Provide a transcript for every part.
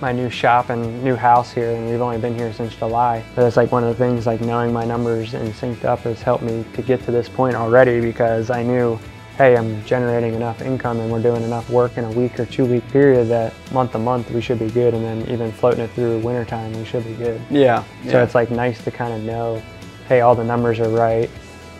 my new shop and new house here, and we've only been here since July. But it's like one of the things, like knowing my numbers and SynkedUP has helped me to get to this point already because I knew, hey, I'm generating enough income and we're doing enough work in a week or two week period that month to month we should be good, and then even floating it through wintertime we should be good. Yeah. So yeah. it's like nice to kind of know, hey, all the numbers are right.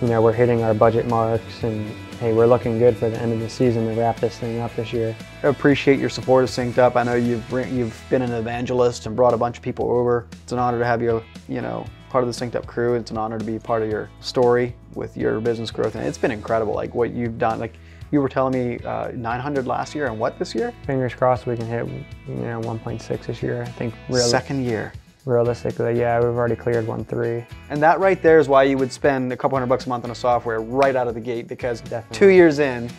You know, we're hitting our budget marks, and hey, we're looking good for the end of the season to wrap this thing up this year. I appreciate your support of SynkedUP. I know you've you've been an evangelist and brought a bunch of people over. It's an honor to have you, you know, part of the SynkedUP crew. It's an honor to be part of your story with your business growth, and it's been incredible. Like what you've done. Like you were telling me, uh, 900 last year, and what this year? Fingers crossed we can hit, you know, 1.6 this year. I think real, Second year. Realistically, yeah, we've already cleared one three. And that right there is why you would spend a couple hundred bucks a month on a software right out of the gate because Definitely. two years in,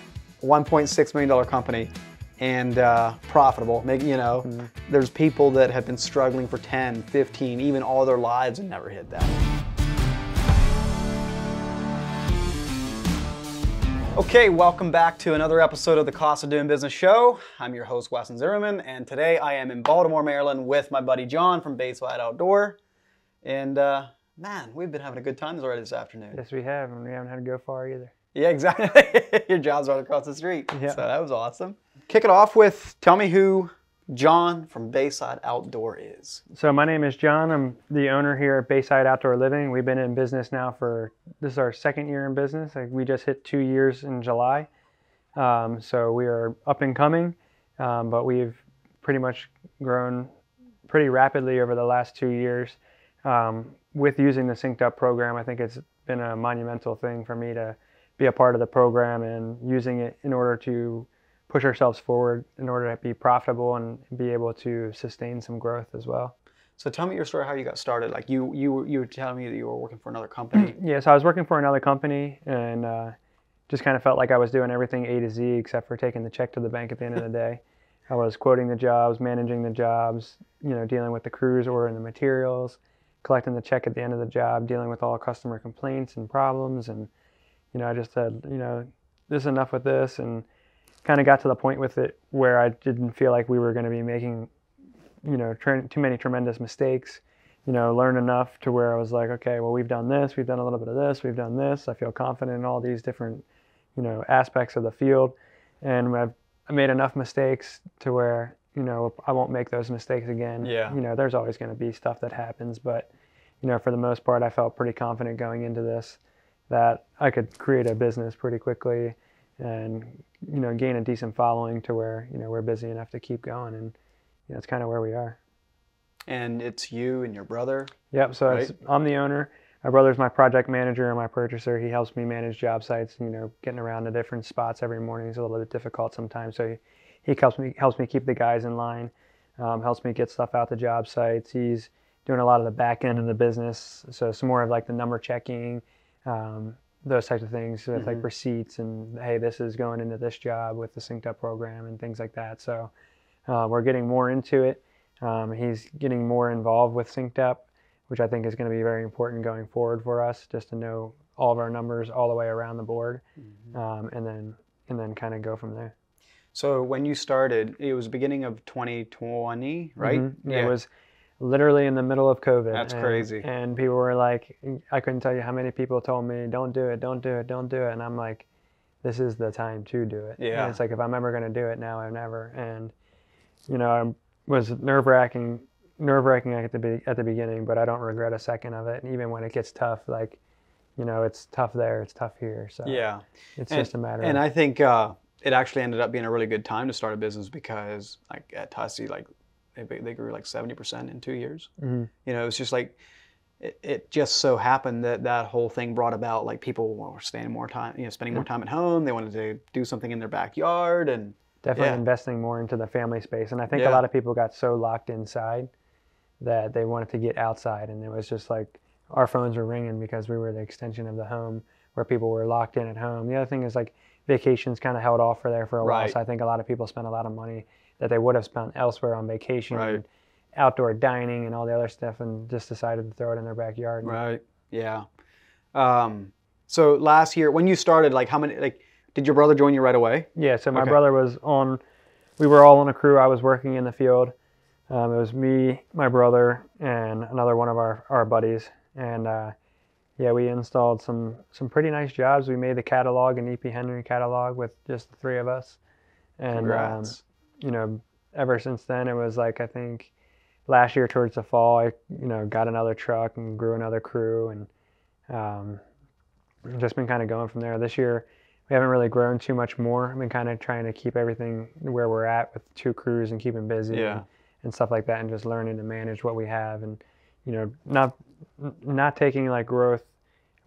$1.6 million company and uh, profitable, make, you know, Mm-hmm. there's people that have been struggling for 10, 15, even all their lives and never hit that. Okay, welcome back to another episode of the Cost of Doing Business show. I'm your host, Weston Zimmerman, and today I am in Baltimore, Maryland with my buddy Jon from Bayside Outdoor. And uh, man, we've been having a good time already this afternoon. Yes, we have, and we haven't had to go far either. Yeah, exactly. Your job's right across the street. Yeah. So that was awesome. Kick it off with tell me who Jon from Bayside Outdoor is. So my name is Jon. I'm the owner here at Bayside Outdoor Living. We've been in business now for this is our second year in business. Like we just hit two years in July, um, so we are up and coming. Um, but we've pretty much grown pretty rapidly over the last two years. Um, with using the SynkedUP program, I think it's been a monumental thing for me to be a part of the program and using it in order to push ourselves forward in order to be profitable and be able to sustain some growth as well. So tell me your story, how you got started. Like you, you, you were telling me that you were working for another company. Yeah, so I was working for another company and uh, just kind of felt like I was doing everything A to Z except for taking the check to the bank at the end of the day. I was quoting the jobs, managing the jobs, you know, dealing with the crews, ordering the materials, collecting the check at the end of the job, dealing with all customer complaints and problems. And, you know, I just said, you know, this is enough with this. And kind of got to the point with it where I didn't feel like we were going to be making, you know, too many tremendous mistakes you know, learn enough to where I was like, okay, well, we've done this, we've done a little bit of this, we've done this. I feel confident in all these different, you know, aspects of the field, and I've I made enough mistakes to where you know I won't make those mistakes again. Yeah. You know, there's always going to be stuff that happens, but you know, for the most part, I felt pretty confident going into this that I could create a business pretty quickly and you know gain a decent following to where you know we're busy enough to keep going, and you know, that's kind of where we are. And it's you and your brother. Yep. So it's, I'm the owner. My brother's my project manager and my purchaser. He helps me manage job sites. You know, getting around to different spots every morning is a little bit difficult sometimes. So he, he helps me helps me keep the guys in line. Um, helps me get stuff out to job sites. He's doing a lot of the back end of the business. So some more of like the number checking, um, those types of things with like receipts and hey, this is going into this job with the SynkedUP program and things like that. So uh, we're getting more into it. Um, he's getting more involved with SynkedUP, which I think is going to be very important going forward for us, just to know all of our numbers all the way around the board, um, and then and then kind of go from there. So when you started, it was beginning of 2020, right? Mhm. It was literally in the middle of COVID. That's and- crazy. And people were like, I couldn't tell you how many people told me, "Don't do it, don't do it, don't do it," and I'm like, this is the time to do it. Yeah. And it's like if I'm ever going to do it now or never. And you know, I was nerve wracking, nerve wracking at the be- at the beginning, but I don't regret a second of it. And even when it gets tough, like, you know, it's tough there, it's tough here. So Yeah. it's And- just a matter. And of, I think uh, it actually ended up being a really good time to start a business because, like at Tussie, like they, they grew like seventy percent in two years. Mhm. You know, it was just like it, it just so happened that that whole thing brought about like people were spending more time, you know, spending more time at home. They wanted to do something in their backyard, and definitely yeah. investing more into the family space. And I think Yeah. a lot of people got so locked inside that they wanted to get outside, and it was just like our phones were ringing because we were the extension of the home where people were locked in at home. The other thing is like vacations kind of held off for there for a while, so I think a lot of people spent a lot of money that they would have spent elsewhere on vacation. Right. and Outdoor dining and all the other stuff, and just decided to throw it in their backyard. right, yeah. Um, so last year, when you started, like how many, like, did your brother join you right away? Yeah, so my Okay. brother was on. We were all on a crew. I was working in the field. Um, it was me, my brother, and another one of our, our buddies. And uh, yeah, we installed some some pretty nice jobs. We made the catalog, an EP Henry catalog, with just the three of us. And um. You know, ever since then, it was like I think last year towards the fall, I you know got another truck and grew another crew, and um, just been kind of going from there. This year, we haven't really grown too much more. I've been kind of trying to keep everything where we're at with two crews and keeping busy Yeah. and, and stuff like that, and just learning to manage what we have, and you know, not not taking like growth.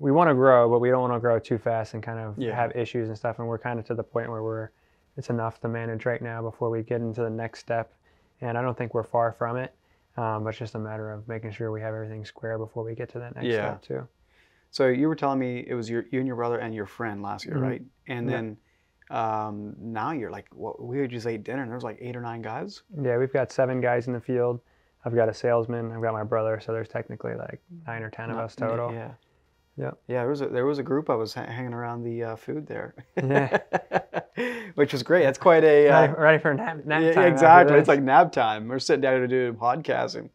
We want to grow, but we don't want to grow too fast and kind of Yeah. have issues and stuff. And we're kind of to the point where we're it's enough to manage right now before we get into the next step. And I don't think we're far from it. Um, but it's just a matter of making sure we have everything square before we get to that next Yeah. step too. So you were telling me it was your you and your brother and your friend last year, Mhm. right? And Yeah. then um, now you're like, what? We had just ate dinner, and there's like eight or nine guys. Yeah, we've got seven guys in the field. I've got a salesman. I've got my brother. So there's technically like nine or ten of us total. Yeah. Yep. Yeah, there was a, there was a group I was ha- hanging around the uh, food there. Yeah. Which was great. That's quite a. Uh, ready, ready for nap, nap time. after exactly. It's like nap time. We're sitting down to do a podcast and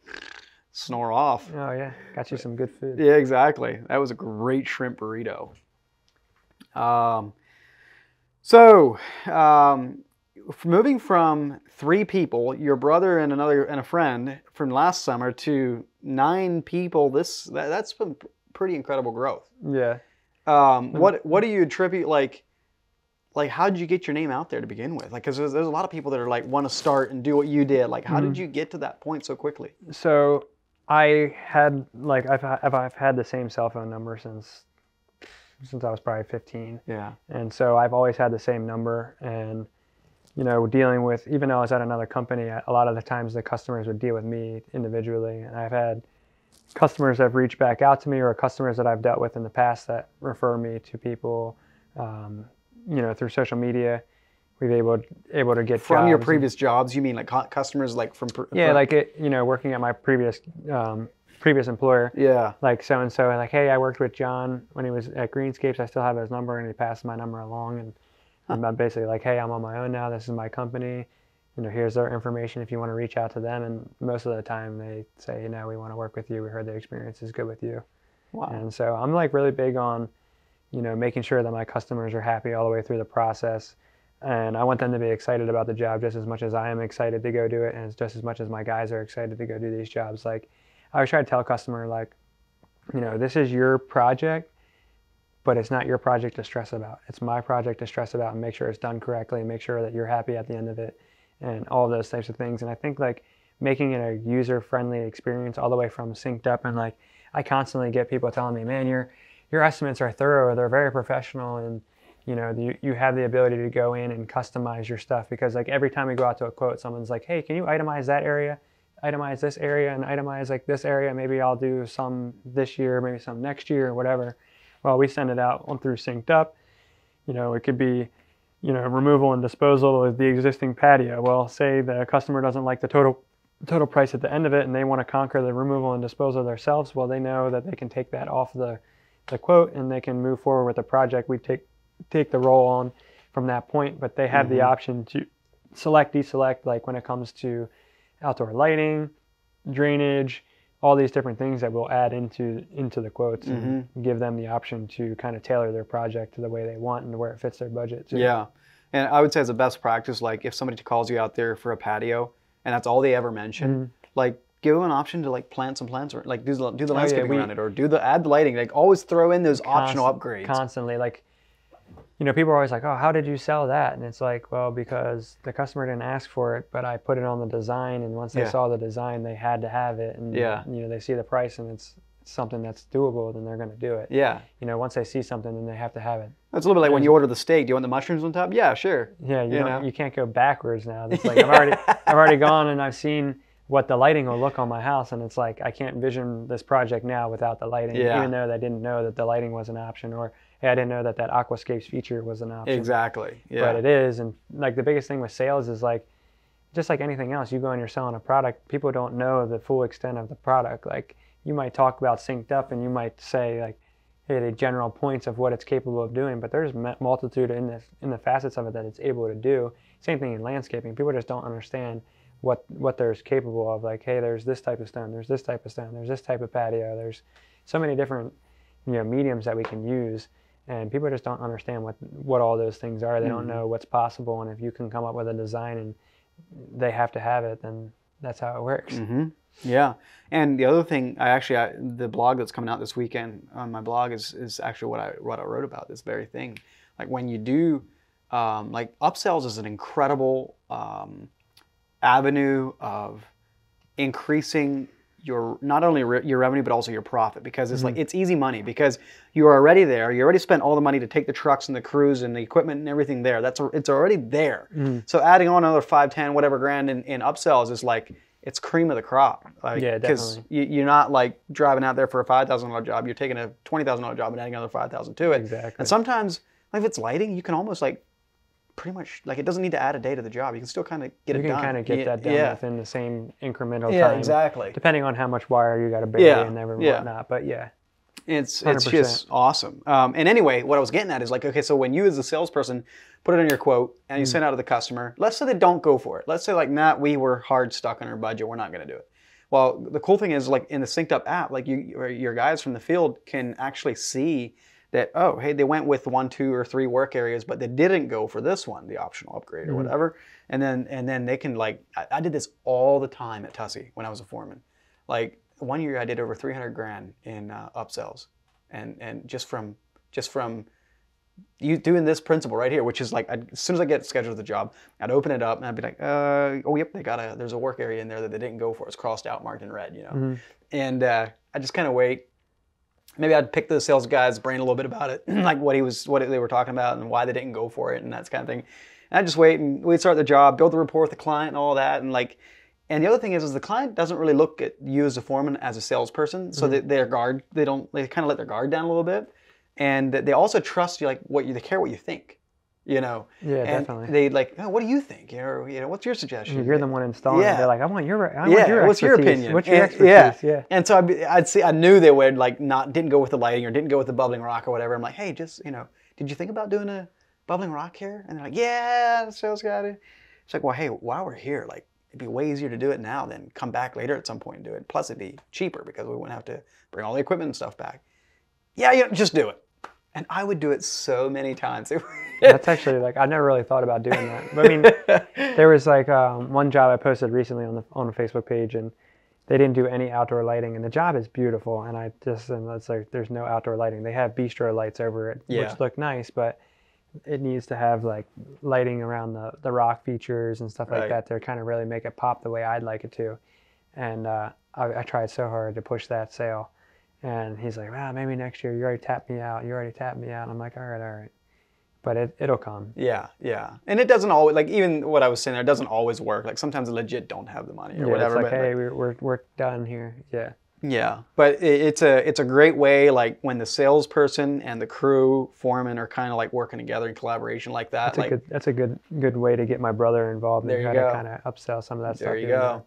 snore off. Oh yeah, got you some good food. Yeah, exactly. That was a great shrimp burrito. Um, so, um, f- moving from three people, your brother and another and a friend from last summer to nine people, this that, that's been pretty incredible growth. Yeah. Um, what what do you attribute like? Like, how did you get your name out there to begin with? Like, because there's, there's a lot of people that are like want to start and do what you did. Like, how did you get to that point so quickly? So I had like I've, I've had the same cell phone number since since I was probably 15. Yeah. and so I've always had the same number. And you know, dealing with even though I was at another company, a lot of the times the customers would deal with me individually, and I've had customers have reached back out to me, or customers that I've dealt with in the past that refer me to people, um, you know, through social media. We've able able to get From your jobs and- previous jobs, you mean like customers like from? yeah, from- like it, you know, working at my previous um, previous employer Yeah. like so and so like hey i worked with Jon when he was at greenscapes i still have his number and he passed my number along and i'm basically like hey i'm on my own now this is my company you know here's their information if you want to reach out to them. And most of the time they say you know we want to work with you. We heard the experience is good with you. Wow. and so i'm like really big on you know making sure that my customers are happy all the way through the process. And i want them to be excited about the job just as much as i am excited to go do it and just as much as my guys are excited to go do these jobs. Like i always try to tell a customer like you know this is your project but it's not your project to stress about. It's my project to stress about and make sure it's done correctly and make sure that you're happy at the end of it and all those types of things. And i think like making it a user friendly experience all the way from SynkedUP and like i constantly get people telling me man your your estimates are thorough. They're very professional. And you know you, you have the ability to go in and customize your stuff because like every time we go out to a quote someone's like hey can you itemize that area? Itemize this area and itemize like this area. Maybe i'll do some this year maybe some next year or whatever. Well we send it out on through SynkedUP. You know it could be you know removal and disposal of the existing patio. Well say the customer doesn't like the total total price at the end of it and they want to conquer the removal and disposal themselves well they know that they can take that off the the quote and they can move forward with the project. We take take the role on from that point but they have the mm-hmm. option to select deselect like when it comes to outdoor lighting drainage all these different things that we'll add into into the quotes and mm-hmm. give them the option to kind of tailor their project to the way they want and where it fits their budget too. Yeah. And I would say as a best practice, like if somebody calls you out there for a patio and that's all they ever mention, mm-hmm. like give them an option to like plant some plants or like do the, do the oh, landscaping we- around it or do the add the lighting. Like always throw in those optional upgrades. constantly like you know people are always like oh how did you sell that and it's like well because the customer didn't ask for it but i put it on the design and once they Yeah. saw the design they had to have it and Yeah. you know they see the price and it's something that's doable then they're going to do it yeah. you know once they see something then they have to have it That's a little bit like when you order the steak. Do you want the mushrooms on top? Yeah, sure. yeah you, You know? you can't go backwards now it's like i've already i've already gone and i've seen what the lighting will look on my house and it's like i can't vision this project now without the lighting Yeah. even though i didn't know that the lighting was an option or hey i didn't know that that aquascapes feature was an option Exactly. Yeah. but it is and like the biggest thing with sales is like just like anything else you go and you're selling a product people don't know the full extent of the product like you might talk about SynkedUP and you might say like hey the general points of what it's capable of doing but there's a multitude in the in the facets of it that it's able to do same thing in landscaping people just don't understand what what they're capable of. Like, hey, there's this type of stone, there's this type of stone, there's this type of patio, there's so many different you know mediums that we can use, and people just don't understand what what all those things are. They don't know what's possible, and if you can come up with a design and they have to have it, then that's how it works. Mm-hmm. Yeah, and the other thing, I actually I, the blog that's coming out this weekend on my blog is is actually what I what I wrote about this very thing. Like when you do, um, like upsells is an incredible um, avenue of increasing your not only re- your revenue but also your profit because it's like mm-hmm. it's easy money because you're already there. You already spent all the money to take the trucks and the crews and the equipment and everything there. That's it's already there. Mm-hmm. So adding on another 5 10 whatever grand in, in upsells is like it's cream of the crop. Like Yeah, because you, you're not like driving out there for a $5000 job. You're taking a $20000 job and adding another 5000 to it. Exactly. and sometimes like if it's lighting you can almost like pretty much like it doesn't need to add a day to the job you can still kind of get You it can done kind of get Yeah, that done yeah. within the same incremental Yeah, time. exactly. Depending on how much wire you got to bury Yeah, and every yeah. whatnot. But yeah, It's it's 100%. just awesome. Um, and anyway, what I was getting at is like, okay, so when you as a salesperson put it on your quote and Mm. you send it out to the customer, let's say they don't go for it. Let's say like, nah, we were hard stuck on our budget, we're not going to do it. Well, the cool thing is like in the SynkedUP app, like you your guys from the field can actually see that oh hey they went with one two or three work areas but they didn't go for this one the optional upgrade or whatever and then and then they can like I, I did this all the time at Tussy when I was a foreman like one year I did over 300 grand in uh, upsells and and just from just from you doing this principle right here, which is like I'd, as soon as I get scheduled the job, I'd open it up and I'd be like, uh, oh yep, they got a there's a work area in there that they didn't go for. It's crossed out, marked in red, you know. And uh, I just kind of wait. Maybe I'd pick the sales guy's brain a little bit about it, like what he was, what they were talking about, and why they didn't go for it, and that kind of thing. And I'd just wait and we'd start the job, build the rapport with the client, and all that, and like. And the other thing is, is the client doesn't really look at you as a foreman as a salesperson, so mm-hmm. that their guard, they don't, they kind of let their guard down a little bit, and they also trust you, like what you, they care what you think, you know. Yeah, and definitely. They like, oh, what do you think? Or you know, what's your suggestion? you're the one installing. Yeah. it. They're like, I want your, I yeah, want your what's your opinion? What's your And- expertise? Yeah. Yeah. And so I'd, I'd see, I knew they would like not didn't go with the lighting or didn't go with the bubbling rock or whatever. I'm like, hey, just you know, did you think about doing a bubbling rock here? And they're like, yeah, the sales guy. did." It's like, well, hey, while we're here, like it'd be way easier to do it now than come back later at some point and do it. Plus, it'd be cheaper because we wouldn't have to bring all the equipment and stuff back. Yeah, you know, just do it. And I would do it so many times. That's actually like I never really thought about doing that. But I mean, there was like um, one job I posted recently on the on the Facebook page, and they didn't do any outdoor lighting, and the job is beautiful. And I just and it's like there's no outdoor lighting. They have bistro lights over it, Yeah. which look nice, but it needs to have like lighting around the the rock features and stuff like Right. that to kind of really make it pop the way I'd like it to. And uh, I, I tried so hard to push that sale. And he's like, ah, maybe next year. You already tapped me out. You already tapped me out. And I'm like, all right, all right. But it, it'll come. Yeah, yeah. And it doesn't always like even what I was saying there it doesn't always work. Like sometimes they legit don't have the money or Yeah, whatever. It's like, but, hey, we're, we're, we're done here. Yeah. Yeah, but it, it's a it's a great way like when the salesperson and the crew foreman are kind of like working together in collaboration like that. That's like a good that's a good good way to get my brother involved There and you try to kind of upsell some of that stuff. there you go.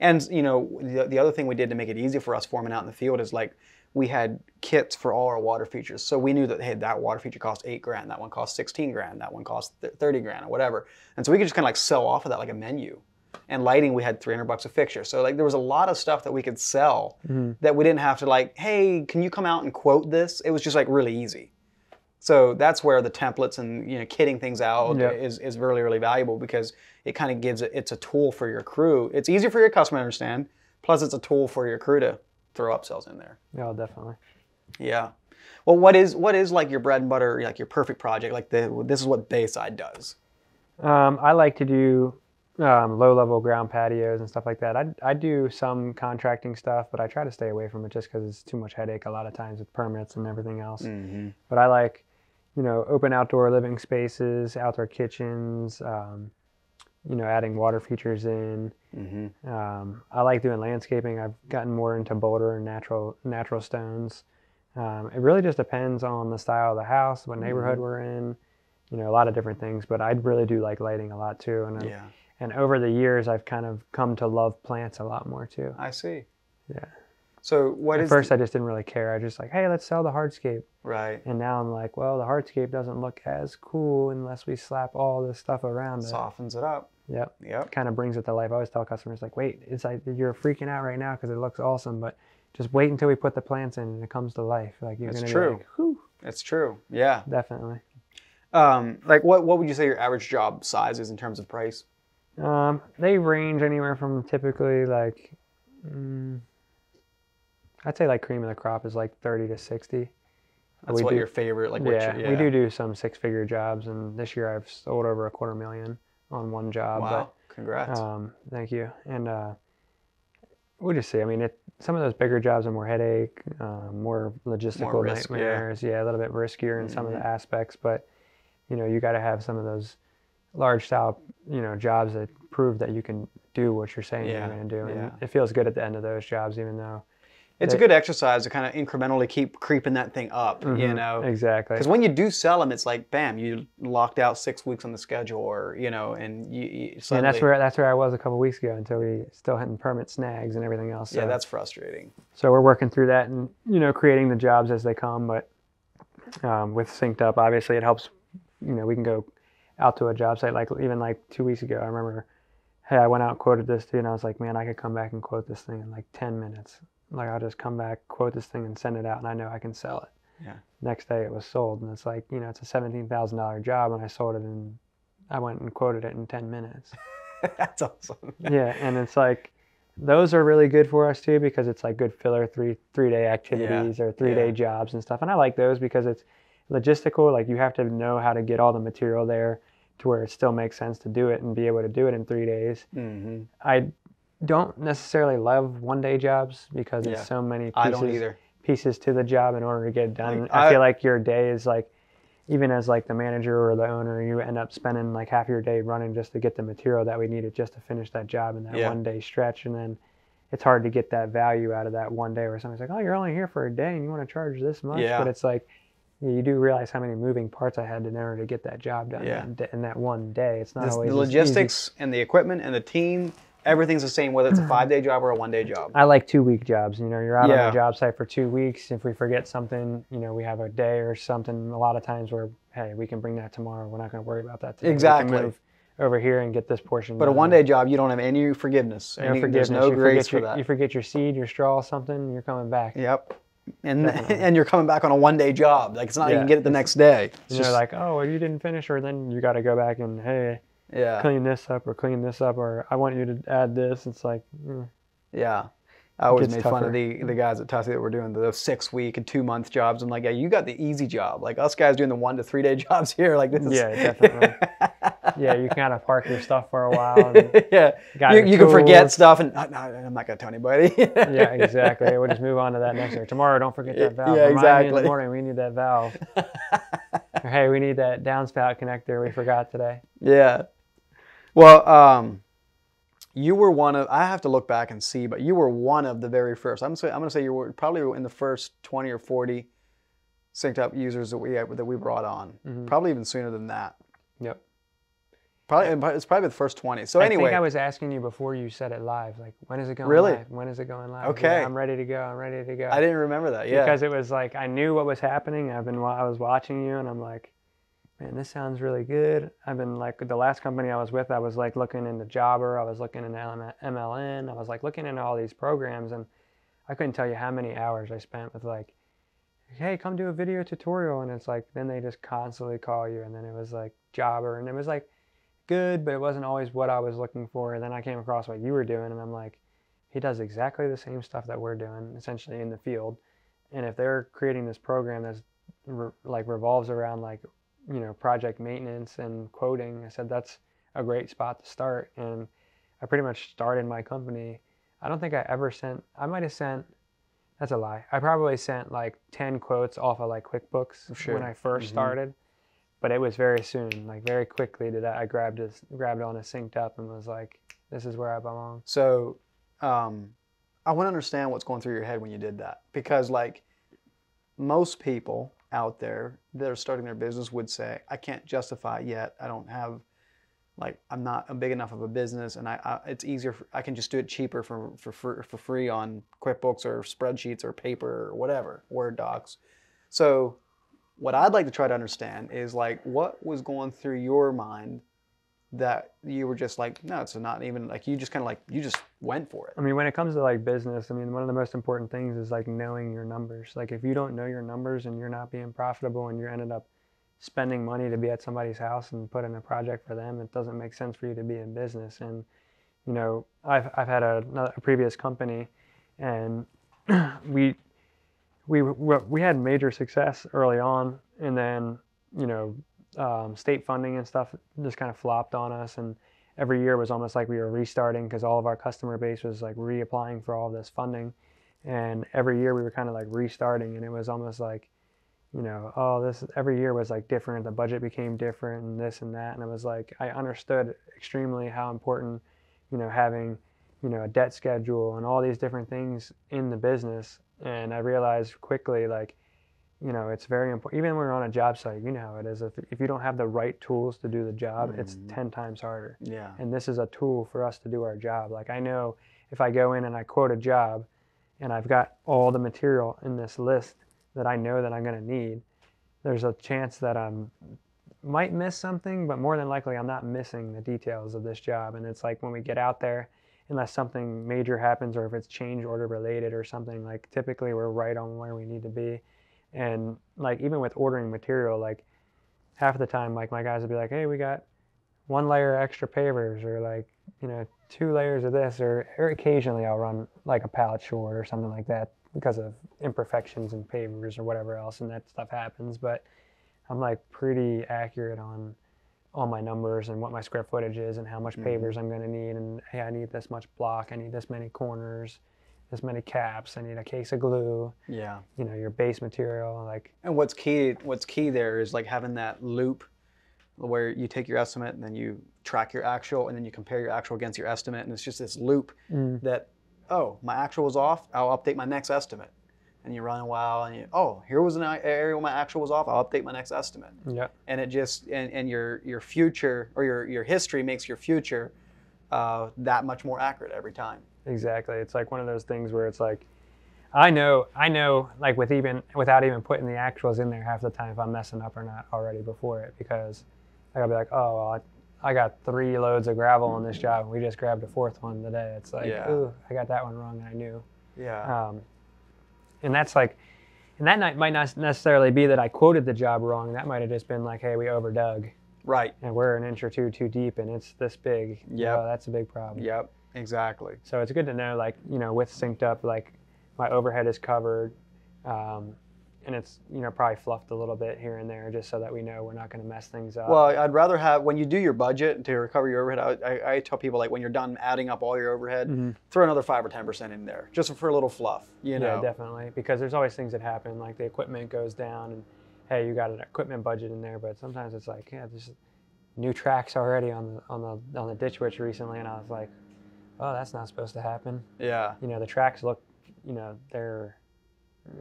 And you know the, the other thing we did to make it easy for us foremen out in the field is like we had kits for all our water features. So we knew that hey that water feature cost eight grand, that one cost sixteen grand, that one cost thirty grand or whatever. And so we could just kind of like sell off of that like a menu. And lighting, we had 300 bucks a fixture. So like there was a lot of stuff that we could sell Mm-hmm. that we didn't have to like, hey, can you come out and quote this? It was just like really easy. So that's where the templates and you know kitting things out Yeah. is, is really really valuable because it kind of gives it it's a tool for your crew. It's easier for your customer to understand. Plus, it's a tool for your crew to throw upsells in there. Yeah, definitely. Yeah. Well, what is what is like your bread and butter, like your perfect project? Like the this is what Bayside does. Um, I like to do um, low level ground patios and stuff like that. I, I do some contracting stuff, but I try to stay away from it just because it's too much headache a lot of times with permits and everything else. Mm-hmm. But I like, you know, open outdoor living spaces, outdoor kitchens, um, you know, adding water features in. Mm-hmm. Um, I like doing landscaping. I've gotten more into boulder and natural natural stones. Um, it really just depends on the style of the house, what neighborhood we're in, you know, a lot of different things. But I really do like lighting a lot too. And Yeah, and over the years, I've kind of come to love plants a lot more too. I see. Yeah. So what At is first, I just didn't really care. I was just like, hey, let's sell the hardscape. right? And now I'm like, well, the hardscape doesn't look as cool unless we slap all this stuff around it. Softens it up. Yep. Yep. Kind of brings it to life. I always tell customers like, wait, it's like you're freaking out right now because it looks awesome, but just wait until we put the plants in and it comes to life. Like you're That's gonna true. be like. It's true. Yeah. definitely. Um, like what what would you say your average job size is in terms of price? Um, they range anywhere from typically like, mm, I'd say like cream of the crop is like thirty to sixty. That's we what do- your favorite like what yeah, we do do some six-figure jobs, and this year I've sold over a quarter million on one job. Wow. Congrats. Um, thank you, and uh, we'll just see. I mean, it some of those bigger jobs are more headache, uh, more logistical risk, nightmares. Yeah. a little bit riskier in some of the aspects, but you know, you got to have some of those large style, you know, jobs that prove that you can do what you're saying Yeah, you're going to do, and yeah. it feels good at the end of those jobs, even though it's a good exercise to kind of incrementally keep creeping that thing up, you Mhm, know. exactly. Because when you do sell them, it's like, bam, you locked out six weeks on the schedule, or you know, and you, you and that's where that's where I was a couple weeks ago until we still hitting permit snags and everything else. yeah, that's frustrating. so we're working through that and you know creating the jobs as they come but um, with SynkedUP obviously it helps you know we can go out to a job site like even like two weeks ago i remember hey i went out and quoted this dude and i was like man i could come back and quote this thing in like 10 minutes like i'll just come back quote this thing and send it out and i know i can sell it Yeah. next day it was sold and it's like you know it's a $17000 job and i sold it and i went and quoted it in 10 minutes that's awesome. yeah, and it's like those are really good for us too because it's like good filler three three day activities or three day jobs and stuff. And I like those because it's logistical. Like you have to know how to get all the material there to where it still makes sense to do it and be able to do it in three days. hmm I don't necessarily love one day jobs because it's Yeah. so many pieces, I don't either. pieces to the job in order to get it done. Like, I, I- feel like your day is like even as like the manager or the owner, you end up spending like half your day running just to get the material that we needed just to finish that job in that Yeah. one day stretch, and then it's hard to get that value out of that one day where somebody's like, "Oh, you're only here for a day and you want to charge this much," Yeah. but it's like you do realize how many moving parts I had in order to get that job done Yeah. in, that one day. It's not This- always the logistics and the equipment and the team, everything's the same whether it's a mm-hmm. five day job or a one day job. I like two week jobs. You know, you're out on Yeah. a job site for two weeks. If we forget something, you know, we have a day or something. A lot of times where, hey, we can bring that tomorrow. We're not going to worry about that today. We can Exactly. move over here and get this portion. But a one day job, you don't have any forgiveness. no Any, forgiveness. There's no you grace forget for your, that. You forget your seed, your straw, something. You're coming back. Yep. And Definitely. and you're coming back on a one day job. Like it's not you can get it the next day. It's just- like, oh, well, you didn't finish, or then you got to go back and hey, yeah, clean this up or clean this up, or I want you to add this. It's like, mm, yeah. I always made fun of the the guys at Tussie that were doing the six week and two month jobs. I'm like, yeah, you got the easy job. Like us guys doing the one to three day jobs here. Like this is Yeah, definitely. yeah, you kind of park your stuff for a while. And, yeah, you, you can forget stuff, and no, no, I'm not gonna tell anybody. yeah, exactly. We'll just move on to that next year. Tomorrow, don't forget that valve. Yeah, Remind me in the morning, we need that valve. or, hey, we need that downspout connector we forgot today. Yeah. Well, um, you were one of. I have to look back and see, but you were one of the very first. I'm say, I'm going to say you were probably in the first 20 or 40 SynkedUP users that we that we brought on. Mhm. Probably even sooner than that. Yep. Probably it's probably the first 20. So I anyway, think I was asking you before you said it live. Like, when is it going Really? live? When is it going live? Okay. Yeah, I'm ready to go. I'm ready to go. I didn't remember that. Yeah. Because it was like I knew what was happening. I've been, I was watching you, and I'm like, man, this sounds really good. I've been like the last company I was with, I was like looking into Jobber, I was looking into MLN, I was like looking into all these programs, and I couldn't tell you how many hours I spent with like, hey, come do a video tutorial, and it's like then they just constantly call you, and then it was like Jobber, and it was like good, but it wasn't always what I was looking for. And then I came across what you were doing, and I'm like, he does exactly the same stuff that we're doing, essentially in the field. And if they're creating this program that's re- like revolves around like you know project maintenance and quoting, I said that's a great spot to start. And I pretty much started my company. I don't think I ever sent. I might have sent. That's a lie. I probably sent like ten quotes off of like QuickBooks Sure. when I 1st Mhm. started. But it was very soon, like very quickly did I, I grabbed it, grabbed on a SynkedUP and was like, this is where I belong. So, um, I want to understand what's going through your head when you did that, because like most people out there that are starting their business would say, I can't justify yet. I don't have, like, I'm not a big enough of a business, and I, I it's easier. For, I can just do it cheaper for for for for free on QuickBooks or spreadsheets or paper or whatever, Word docs. So, what I'd like to try to understand is like what was going through your mind that you were just like, no, it's not even like you just kind of like you just went for it. I mean, when it comes to like business, I mean, one of the most important things is like knowing your numbers. Like, if you don't know your numbers and you're not being profitable and you're ended up spending money to be at somebody's house and put in a project for them, it doesn't make sense for you to be in business. And, you know, I've, I've had a, a previous company and we, we, we had major success early on. And then, you know, um, state funding and stuff just kind of flopped on us. And every year was almost like we were restarting because all of our customer base was like reapplying for all this funding. And every year we were kind of like restarting, and it was almost like, you know, oh, this every year was like different. The budget became different, and this and that. And it was like I understood extremely how important, you know, having, you know, a debt schedule and all these different things in the business. And I realized quickly, like, you know, it's very important. Even when we're on a job site, you know how it is. If, if you don't have the right tools to do the job, mm-hmm. it's 10 times harder. Yeah. And this is a tool for us to do our job. Like, I know if I go in and I quote a job and I've got all the material in this list that I know that I'm going to need, there's a chance that I might miss something, but more than likely I'm not missing the details of this job. And it's like when we get out there, unless something major happens or if it's change order related or something, like typically we're right on where we need to be and like even with ordering material, like half of the time, like my guys would be like, "Hey, we got one layer extra pavers, or like you know two layers of this," or, or occasionally I'll run like a pallet short or something like that because of imperfections in pavers or whatever else, and that stuff happens. But I'm like pretty accurate on all my numbers and what my square footage is and how much mm-hmm. pavers I'm going to need, and hey, I need this much block, I need this many corners this many caps. I need a case of glue. Yeah. You know, your base material, like. And what's key? What's key there is like having that loop, where you take your estimate and then you track your actual, and then you compare your actual against your estimate, and it's just this loop mm. that, oh, my actual was off. I'll update my next estimate. And you run a while, and you, oh, here was an area where my actual was off. I'll update my next estimate. Yeah. And it just, and, and your your future or your your history makes your future uh, that much more accurate every time. Exactly. It's like one of those things where it's like, I know, I know, like with even without even putting the actuals in there half the time if I'm messing up or not already before it because I gotta be like, oh, well, I, I got three loads of gravel on this job and we just grabbed a fourth one today. It's like, yeah. ooh, I got that one wrong and I knew. Yeah. Um, and that's like, and that night might not necessarily be that I quoted the job wrong. That might have just been like, hey, we overdug. Right. And we're an inch or two too deep and it's this big. Yeah. that's a big problem. Yep. Exactly. So it's good to know, like, you know, with SynkedUP, like my overhead is covered. Um, and it's you know probably fluffed a little bit here and there just so that we know we're not going to mess things up. Well, I'd rather have when you do your budget to recover your overhead. I, I, I tell people like when you're done adding up all your overhead, mm-hmm. throw another five or ten percent in there just for a little fluff. You know. Yeah, definitely because there's always things that happen like the equipment goes down and hey you got an equipment budget in there, but sometimes it's like yeah there's new tracks already on the on the on the ditch witch recently and I was like oh, that's not supposed to happen. Yeah. You know, the tracks look, you know, they're,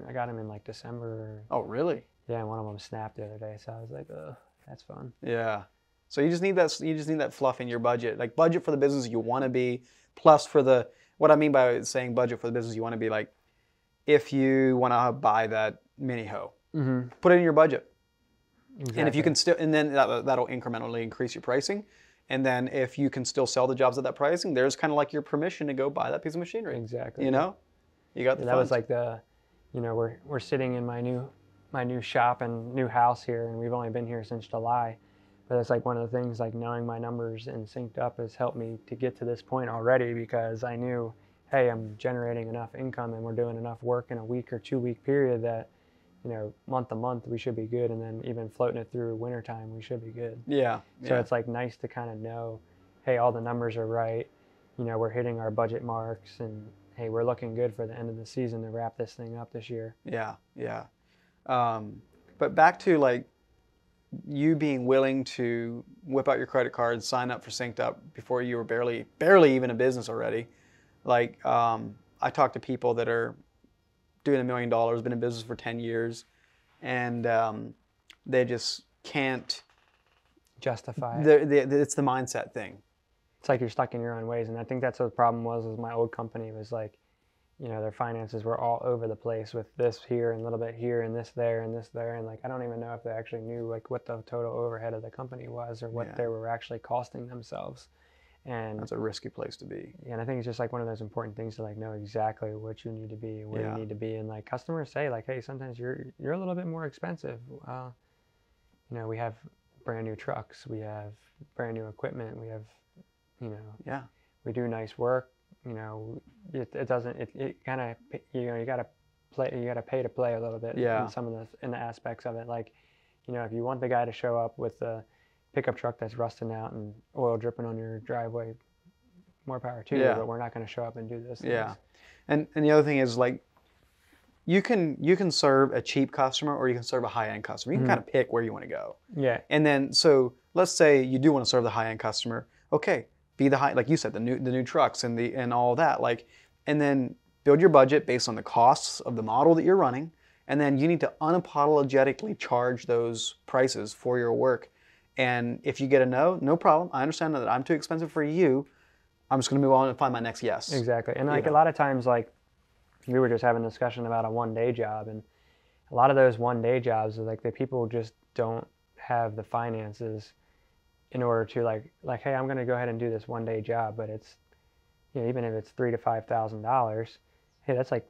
I got them in like December. Oh, really? Yeah, and one of them snapped the other day, so I was like, oh, that's fun. Yeah. So you just need that. You just need that fluff in your budget, like budget for the business you want to be, plus for the. What I mean by saying budget for the business you want to be, like, if you want to buy that mini hoe, mm-hmm. put it in your budget. Exactly. And if you can still, and then that, that'll incrementally increase your pricing. And then if you can still sell the jobs at that pricing, there's kind of like your permission to go buy that piece of machinery. Exactly. You know, you got the. that was like the, you know, we're we're sitting in my new my new shop and new house here, and we've only been here since July. But it's like one of the things like knowing my numbers and SynkedUP has helped me to get to this point already because I knew, hey, I'm generating enough income and we're doing enough work in a week or two week period that you know, month to month, we should be good. And then even floating it through wintertime, we should be good. Yeah. So yeah. it's like nice to kind of know, hey, all the numbers are right. You know, we're hitting our budget marks and hey, we're looking good for the end of the season to wrap this thing up this year. Yeah, yeah. Um, but back to like you being willing to whip out your credit card, sign up for SynkedUP before you were barely, barely even a business already. Like um, I talk to people that are doing a million dollars, been in business for 10 years, and um, they just can't justify it. The, the, it's the mindset thing. It's like you're stuck in your own ways, and I think that's what the problem was. With my old company was like, you know, their finances were all over the place with this here and a little bit here and this there and this there. And like, I don't even know if they actually knew like what the total overhead of the company was or what Yeah. they were actually costing themselves. And That's a risky place to be. and I think it's just like one of those important things to like know exactly what you need to be, where Yeah. you need to be, and like customers say like, hey, sometimes you're you're a little bit more expensive. Uh, you know, we have brand new trucks, we have brand new equipment, we have, you know, Yeah. we do nice work. You know, it, it doesn't it, it kind of you know you gotta play you gotta pay to play a little bit Yeah. in some of the in the aspects of it. Like, you know, if you want the guy to show up with the pickup truck that's rusting out and oil dripping on your driveway, more power to Yeah. you. But we're not going to show up and do things. Yeah. And and the other thing is like you can you can serve a cheap customer or you can serve a high end customer. You can Mhm. kind of pick where you want to go. Yeah. And then so let's say you do want to serve the high end customer. Okay, be the high like you said the new the new trucks and the and all that like and then build your budget based on the costs of the model that you're running and then you need to unapologetically charge those prices for your work. And if you get a no, no problem. I understand that I'm too expensive for you. I'm just going to move on and find my next yes. Exactly. And like know. a lot of times, like we were just having a discussion about a one day job, and a lot of those one day jobs are like the people just don't have the finances in order to like like hey, I'm going to go ahead and do this one day job, but it's you know even if it's three to five thousand dollars, hey, that's like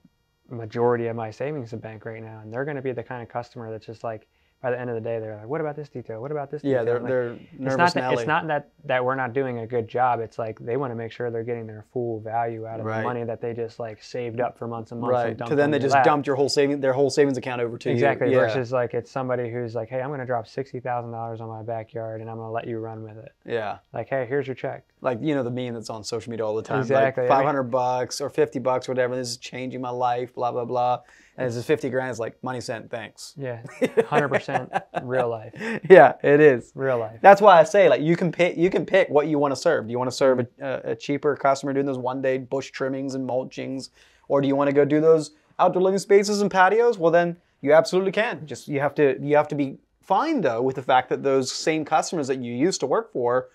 majority of my savings in bank right now, and they're going to be the kind of customer that's just like by the end of the day they're like, what about this detail? What about this? Yeah, detail? they're like, they're it's nervous not that, it's not that that we're not doing a good job it's like they want to make sure they're getting their full value out of Right. the money that they just like saved up for months and months right. and To them, on they just lap. dumped your whole saving their whole savings account over to exactly you. Yeah. versus like it's somebody who's like hey i'm going to drop $60000 on my backyard and i'm going to let you run with it Yeah. like hey here's your check Like you know the meme that's on social media all the time. Exactly, I mean- five hundred bucks or fifty bucks, whatever. This is changing my life. Blah blah blah. And this is fifty grand. It's like money sent. Thanks. yeah 100% real life Yeah, it is. real life That's why I say like you can pick you can pick what you want to serve. Do you want to serve mm-hmm. a, a, a cheaper customer doing those one day bush trimmings and mulchings, or do you want to go do those outdoor living spaces and patios? Well, then you absolutely can. Just you have to you have to be fine though with the fact that those same customers that you used to work for